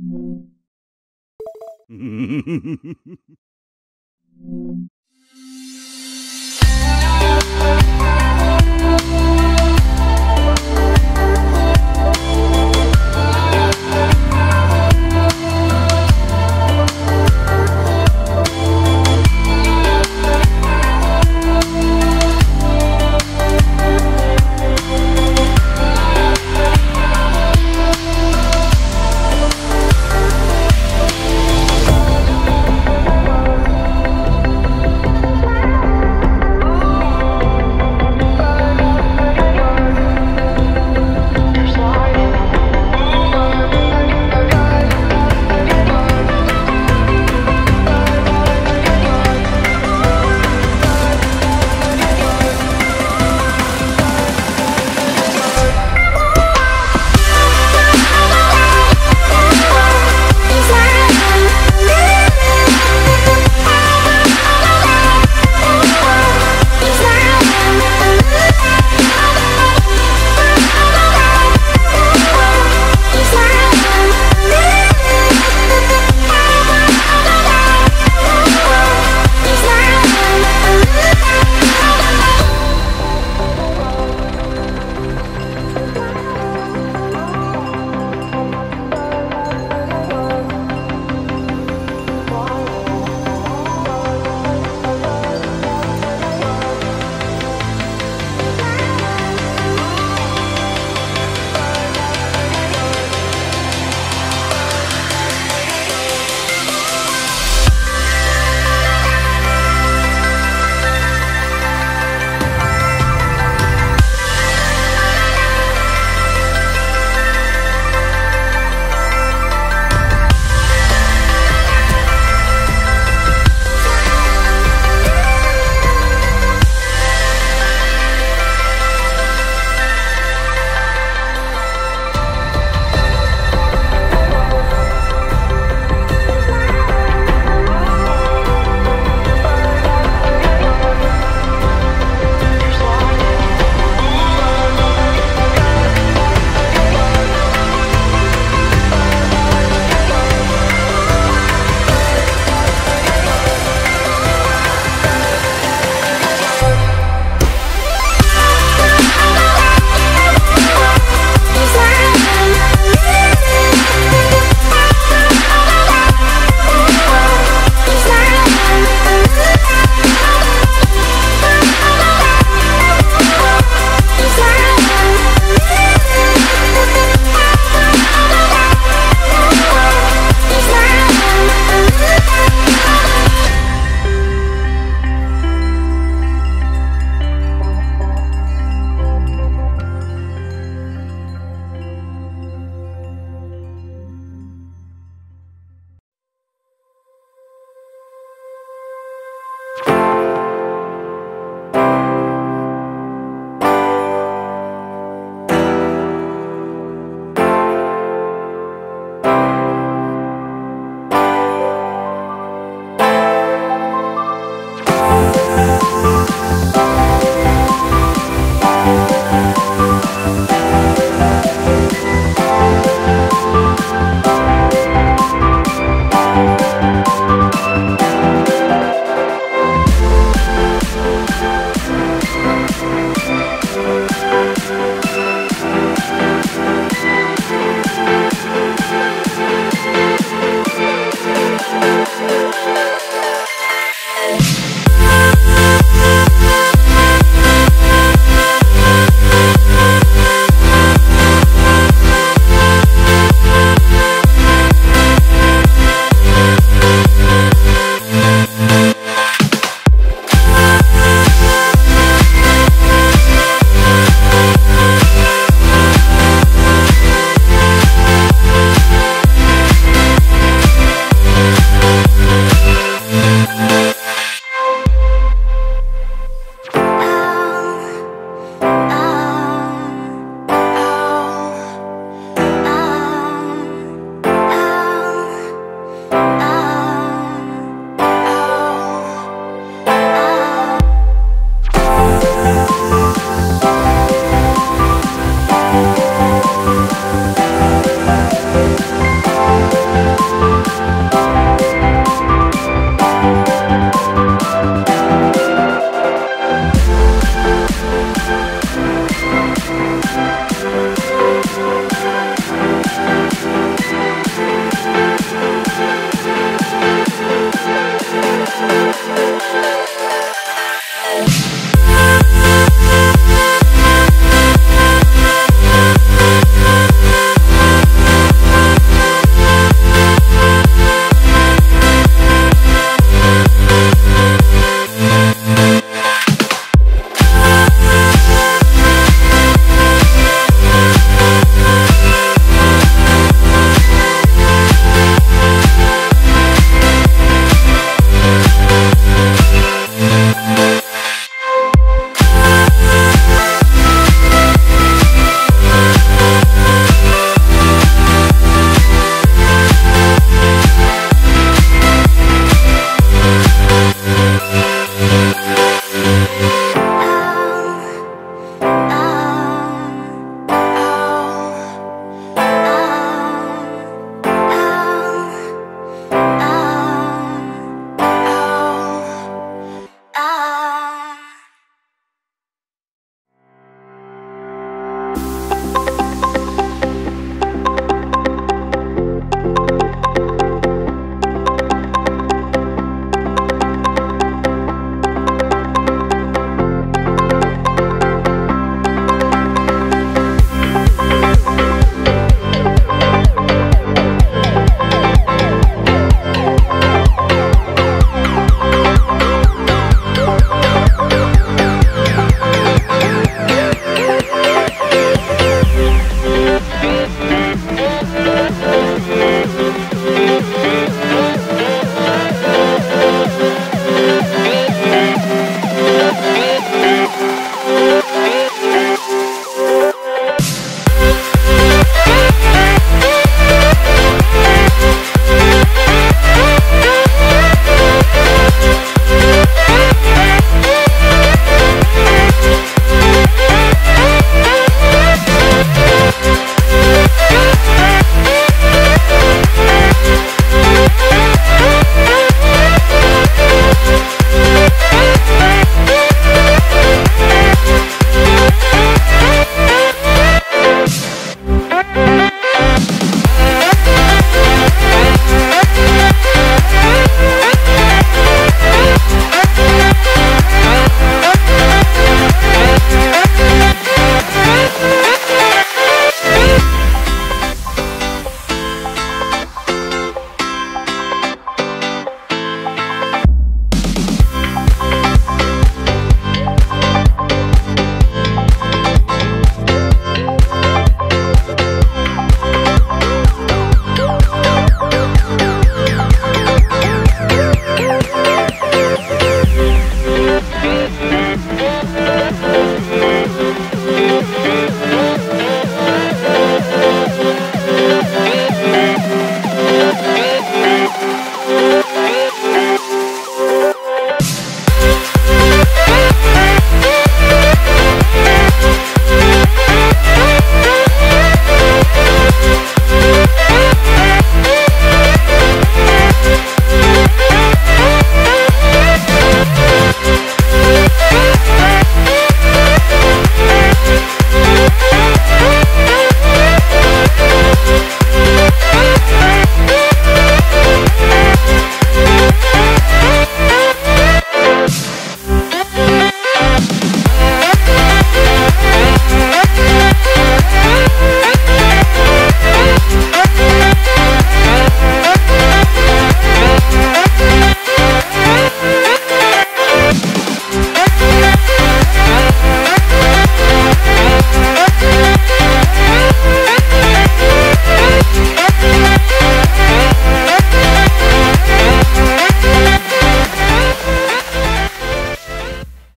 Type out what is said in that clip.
Mm-hmm.